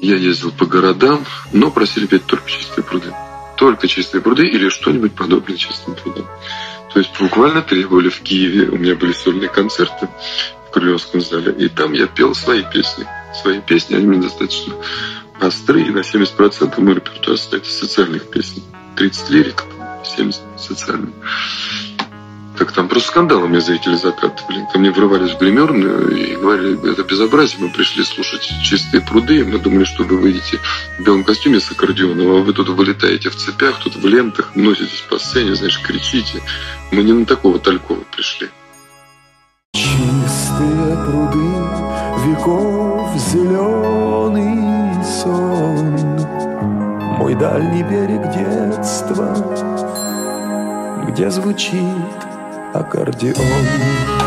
Я ездил по городам, но просили петь только чистые пруды. Только чистые пруды или что-нибудь подобное чистым прудам. То есть буквально требовали в Киеве, у меня были сольные концерты в Крылевском зале, и там я пел свои песни. Свои песни, они мне достаточно острые, и на 70% мой репертуар состоит из социальных песен. 30 лирик, 70 социальных. Так там просто скандалы мне зрители закатывали. Ко мне врывались в гримерную и говорили, это безобразие, мы пришли слушать чистые пруды, мы думали, что вы выйдете в белом костюме с аккордеоном, а вы тут вылетаете в цепях, тут в лентах, носитесь по сцене, знаешь, кричите. Мы не на такого Талькова пришли. Чистые пруды веков зеленый сон Мой дальний берег детства Где звучит аккордеон.